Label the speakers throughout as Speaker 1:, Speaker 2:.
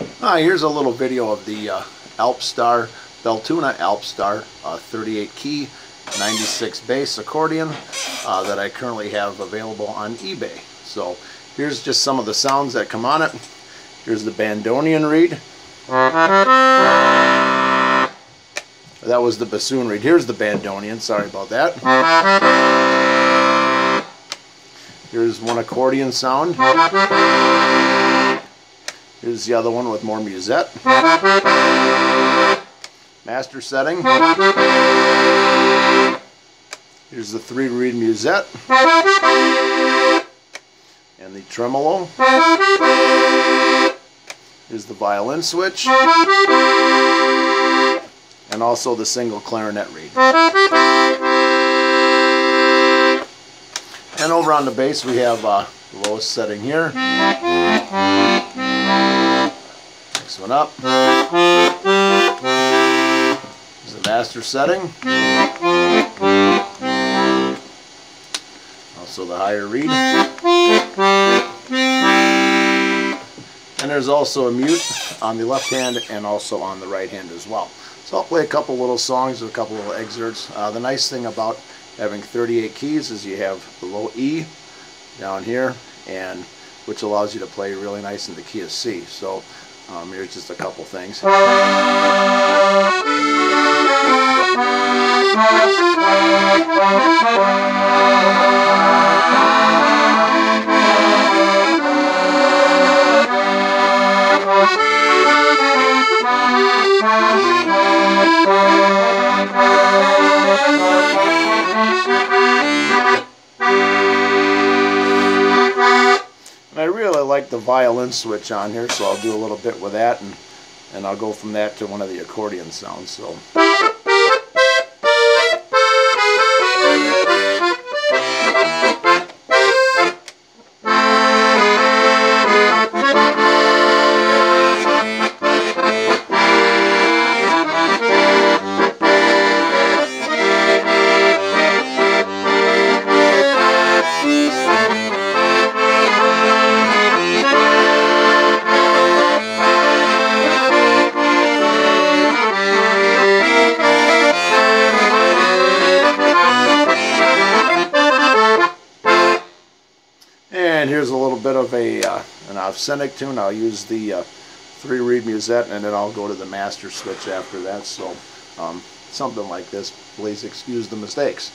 Speaker 1: Uh, here's a little video of the uh, Alpstar Beltuna Alpstar uh, 38 key 96 bass accordion uh, that I currently have available on eBay. So here's just some of the sounds that come on it. Here's the Bandoneon reed. That was the bassoon reed. Here's the Bandoneon, Sorry about that. Here's one accordion sound. Here's the other one with more musette. Master setting. Here's the three reed musette. And the tremolo. Here's the violin switch. And also the single clarinet reed. And over on the bass we have uh, the lowest setting here. One up. Is the master setting. Also the higher reed. And there's also a mute on the left hand and also on the right hand as well. So I'll play a couple little songs, a couple little excerpts. Uh, the nice thing about having 38 keys is you have the low E down here and which allows you to play really nice in the key of C. So um, here's just a couple things. like the violin switch on here, so I'll do a little bit with that, and, and I'll go from that to one of the accordion sounds. So. And here's a little bit of a uh, an authentic tune. I'll use the uh, three reed musette and then I'll go to the master switch after that. So um, something like this. Please excuse the mistakes.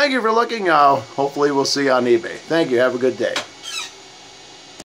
Speaker 1: Thank you for looking. Uh, hopefully we'll see you on eBay. Thank you. Have a good day.